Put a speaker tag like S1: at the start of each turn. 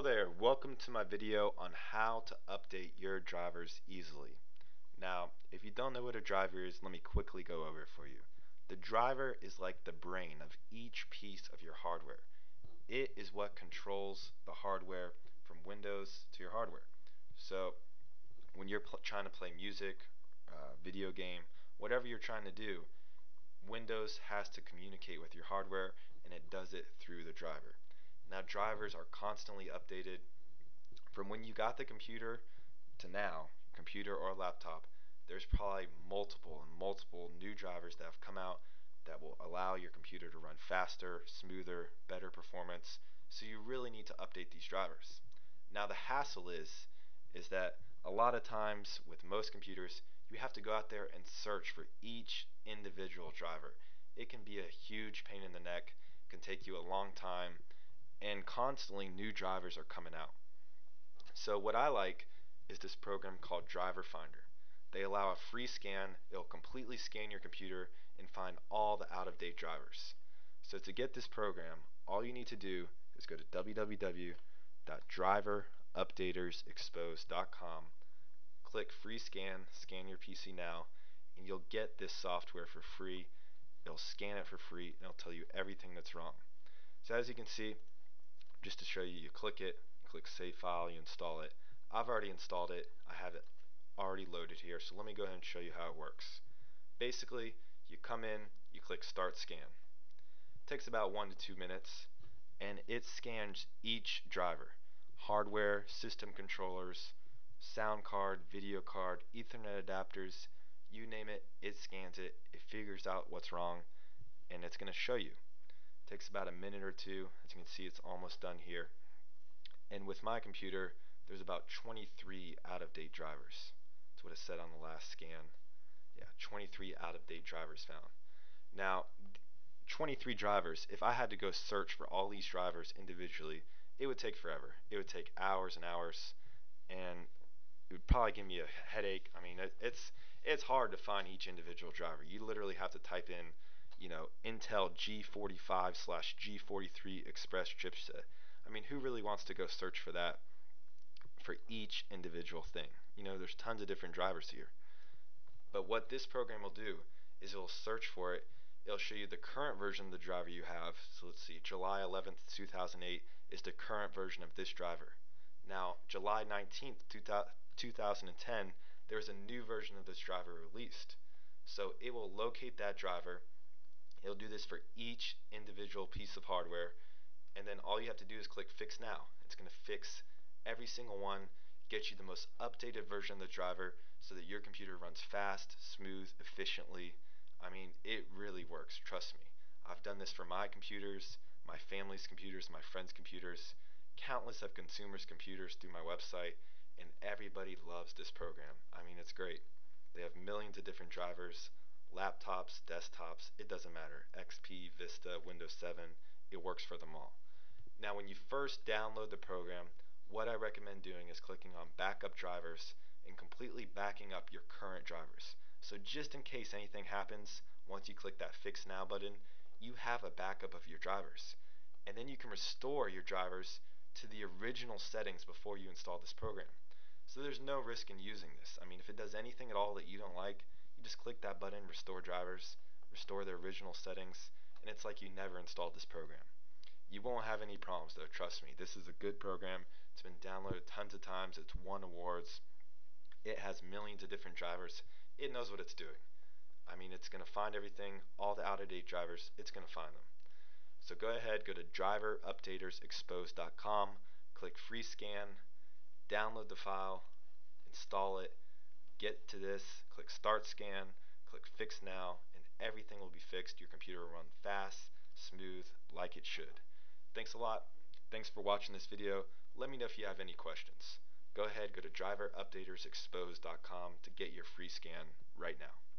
S1: Hello there, welcome to my video on how to update your drivers easily. Now, if you don't know what a driver is, let me quickly go over it for you. The driver is like the brain of each piece of your hardware. It is what controls the hardware from Windows to your hardware. So, when you're trying to play music, uh, video game, whatever you're trying to do, Windows has to communicate with your hardware and it does it through the driver. Now drivers are constantly updated from when you got the computer to now, computer or laptop, there's probably multiple and multiple new drivers that have come out that will allow your computer to run faster, smoother, better performance. So you really need to update these drivers. Now the hassle is is that a lot of times with most computers, you have to go out there and search for each individual driver. It can be a huge pain in the neck, can take you a long time, and constantly new drivers are coming out. So what I like is this program called Driver Finder. They allow a free scan, it'll completely scan your computer and find all the out-of-date drivers. So to get this program, all you need to do is go to www.driverupdatersexposed.com, click free scan, scan your PC now, and you'll get this software for free. It'll scan it for free and it'll tell you everything that's wrong. So as you can see, just to show you, you click it, click save file, you install it. I've already installed it. I have it already loaded here. So let me go ahead and show you how it works. Basically, you come in, you click start scan. It takes about one to two minutes and it scans each driver. Hardware, system controllers, sound card, video card, ethernet adapters, you name it, it scans it, it figures out what's wrong, and it's going to show you. Takes about a minute or two. As you can see, it's almost done here. And with my computer, there's about 23 out-of-date drivers. That's what it said on the last scan. Yeah, 23 out-of-date drivers found. Now, 23 drivers, if I had to go search for all these drivers individually, it would take forever. It would take hours and hours, and it would probably give me a headache. I mean, it's it's hard to find each individual driver. You literally have to type in you know, Intel G45 slash G43 Express chipset. I mean, who really wants to go search for that for each individual thing? You know, there's tons of different drivers here. But what this program will do is it will search for it. It'll show you the current version of the driver you have. So let's see, July 11th, 2008 is the current version of this driver. Now, July 19th, 2010, there's a new version of this driver released. So it will locate that driver It'll do this for each individual piece of hardware and then all you have to do is click fix now. It's going to fix every single one, get you the most updated version of the driver so that your computer runs fast, smooth, efficiently. I mean, it really works, trust me. I've done this for my computers, my family's computers, my friends' computers, countless of consumers' computers through my website, and everybody loves this program. I mean, it's great. They have millions of different drivers laptops, desktops, it doesn't matter. XP, Vista, Windows 7, it works for them all. Now when you first download the program, what I recommend doing is clicking on backup drivers and completely backing up your current drivers. So just in case anything happens, once you click that fix now button, you have a backup of your drivers. And then you can restore your drivers to the original settings before you install this program. So there's no risk in using this. I mean, if it does anything at all that you don't like, you just click that button, restore drivers, restore their original settings, and it's like you never installed this program. You won't have any problems though, trust me. This is a good program. It's been downloaded tons of times. It's won awards. It has millions of different drivers. It knows what it's doing. I mean, it's going to find everything, all the out-of-date drivers, it's going to find them. So go ahead, go to driverupdatersexposed.com, click free scan, download the file, install it, get to this, click Start Scan, click Fix Now, and everything will be fixed. Your computer will run fast, smooth, like it should. Thanks a lot. Thanks for watching this video. Let me know if you have any questions. Go ahead, go to driverupdatersexposed.com to get your free scan right now.